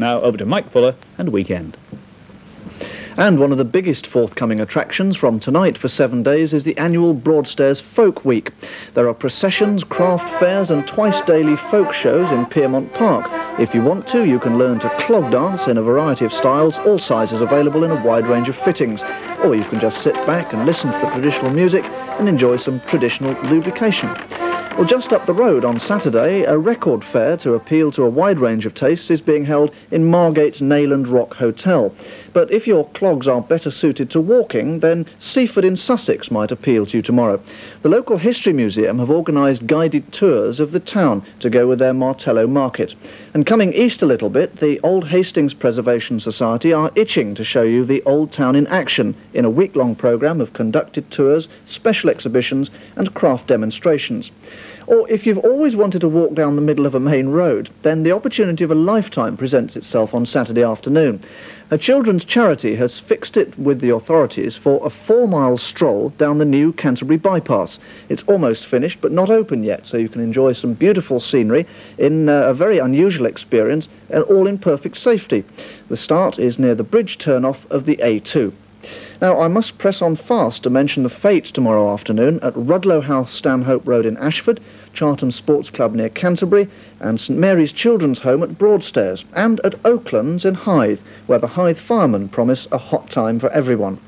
Now over to Mike Fuller and Weekend. And one of the biggest forthcoming attractions from tonight for seven days is the annual Broadstairs Folk Week. There are processions, craft fairs and twice daily folk shows in Pierremont Park. If you want to, you can learn to clog dance in a variety of styles, all sizes available in a wide range of fittings. Or you can just sit back and listen to the traditional music and enjoy some traditional lubrication. Well, just up the road on Saturday, a record fair to appeal to a wide range of tastes is being held in Margate's Nayland Rock Hotel. But if your clogs are better suited to walking, then Seaford in Sussex might appeal to you tomorrow. The local History Museum have organised guided tours of the town to go with their Martello Market. And coming east a little bit, the Old Hastings Preservation Society are itching to show you the old town in action in a week-long programme of conducted tours, special exhibitions and craft demonstrations. Or if you've always wanted to walk down the middle of a main road, then the opportunity of a lifetime presents itself on Saturday afternoon. A children's charity has fixed it with the authorities for a four-mile stroll down the new Canterbury bypass. It's almost finished, but not open yet, so you can enjoy some beautiful scenery in uh, a very unusual experience, and all in perfect safety. The start is near the bridge turnoff of the A2. Now, I must press on fast to mention the fete tomorrow afternoon at Rudlow House, Stanhope Road in Ashford, Chartham Sports Club near Canterbury, and St Mary's Children's Home at Broadstairs, and at Oaklands in Hythe, where the Hythe firemen promise a hot time for everyone.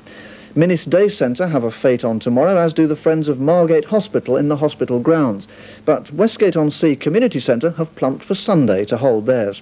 Minnis Day Centre have a fete on tomorrow, as do the Friends of Margate Hospital in the hospital grounds. But Westgate-on-Sea Community Centre have plumped for Sunday to hold theirs.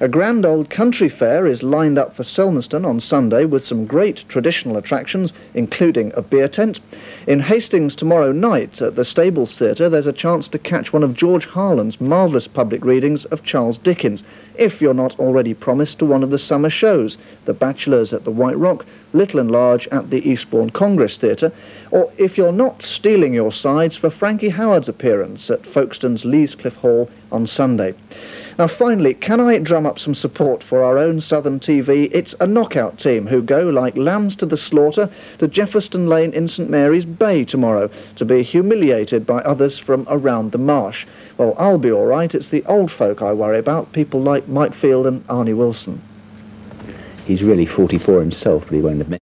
A grand old country fair is lined up for Selmeston on Sunday with some great traditional attractions, including a beer tent. In Hastings tomorrow night at the Stables Theatre, there's a chance to catch one of George Harland's marvellous public readings of Charles Dickens, if you're not already promised to one of the summer shows, The Bachelors at the White Rock, Little and Large at the Eastbourne Congress Theatre, or if you're not stealing your sides for Frankie Howerd's appearance at Folkestone's Leas Cliff Hall on Sunday. Now, finally, can I drum up some support for our own Southern TV? It's a knockout team who go like lambs to the slaughter to Jefferstone Lane in St Mary's Bay tomorrow to be humiliated by others from around the marsh. Well, I'll be all right. It's the old folk I worry about, people like Mike Field and Arnie Wilson. He's really 44 himself, but he won't admit